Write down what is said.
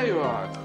There you are.